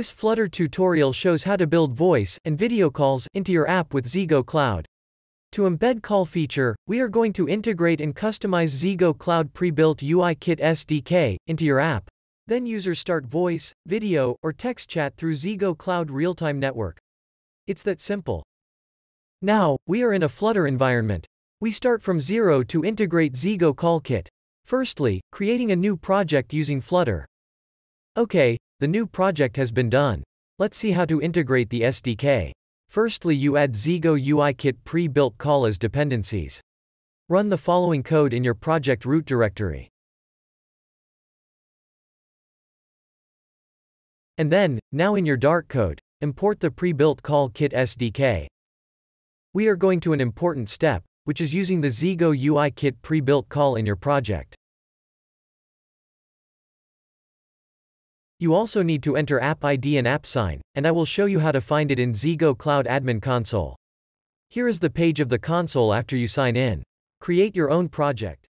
This Flutter tutorial shows how to build voice and video calls into your app with ZEGOCLOUD. To embed call feature, we are going to integrate and customize ZEGOCLOUD pre-built UIKit SDK into your app. Then users start voice, video, or text chat through ZEGOCLOUD real-time network. It's that simple. Now, we are in a Flutter environment. We start from zero to integrate ZEGO Call Kit. Firstly, creating a new project using Flutter. Okay, the new project has been done. Let's see how to integrate the SDK. Firstly you add ZEGO UIKit pre-built call as dependencies. Run the following code in your project root directory. And then, now in your Dart code, import the pre-built call kit SDK. We are going to an important step, which is using the ZEGO UI kit pre-built call in your project. You also need to enter app ID and app sign, and I will show you how to find it in ZEGOCLOUD Admin Console. Here is the page of the console after you sign in. Create your own project.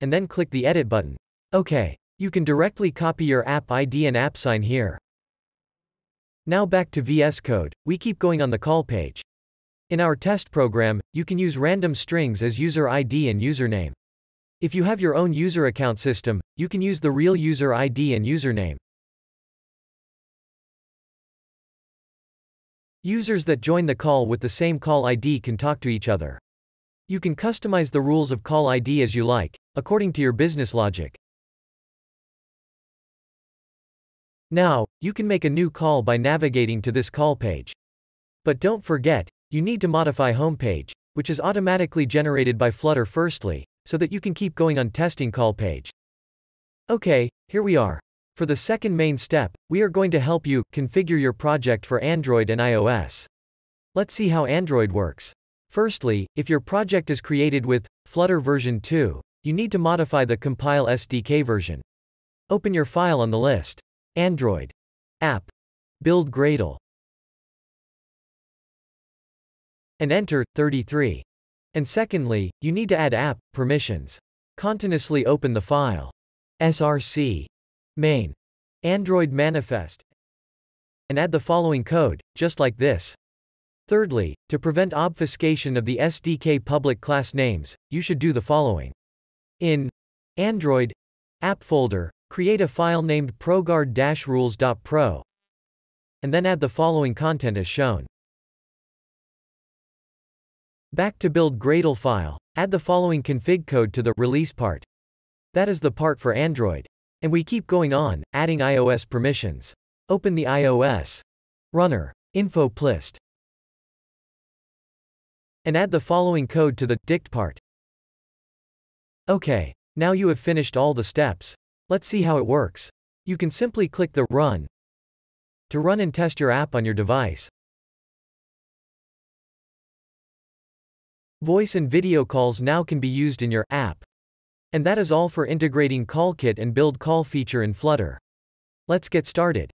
And then click the Edit button. OK. You can directly copy your app ID and app sign here. Now back to VS Code, we keep going on the call page. In our test program, you can use random strings as user ID and username. If you have your own user account system, you can use the real user ID and username. Users that join the call with the same call ID can talk to each other. You can customize the rules of call ID as you like, according to your business logic. Now, you can make a new call by navigating to this call page. But don't forget, you need to modify homepage, which is automatically generated by Flutter firstly, so that you can keep going on testing call page. Okay, here we are. For the second main step, we are going to help you configure your project for Android and iOS. Let's see how Android works. Firstly, if your project is created with Flutter version 2, you need to modify the compile SDK version. Open your file on the list. Android. App. Build Gradle. And enter 33. And secondly, you need to add app permissions. Continuously open the file. src main android manifest and add the following code, just like this. Thirdly, to prevent obfuscation of the SDK public class names, you should do the following. In Android app folder, create a file named proguard-rules.pro and then add the following content as shown. Back to build Gradle file, add the following config code to the release part. That is the part for Android. And we keep going on, adding iOS permissions. Open the iOS runner info plist and add the following code to the dict part. Okay, now you have finished all the steps. Let's see how it works. You can simply click the run to run and test your app on your device. Voice and video calls now can be used in your app. And that is all for integrating CallKit and Build Call feature in Flutter. Let's get started.